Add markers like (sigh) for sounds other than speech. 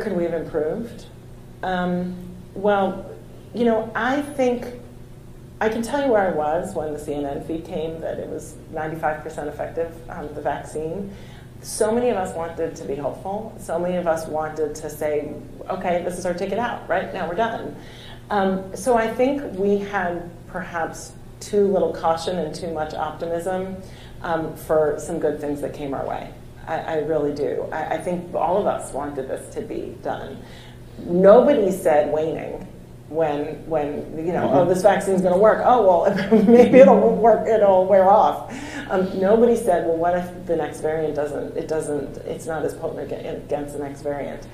could we have improved? Um, well, you know, I think I can tell you where I was when the CNN feed came that it was 95% effective, um, the vaccine. So many of us wanted to be hopeful. So many of us wanted to say, okay, this is our ticket out, right? Now we're done. Um, so I think we had perhaps too little caution and too much optimism um, for some good things that came our way. I, I really do. I, I, think all of us wanted this to be done. Nobody said waning when, when you know, mm-hmm. oh, this vaccine's going to work. Oh, well, (laughs) maybe it'll work, it'll wear off. Um, nobody said, well, what if the next variant doesn't, it doesn't, it's not as potent against the next variant.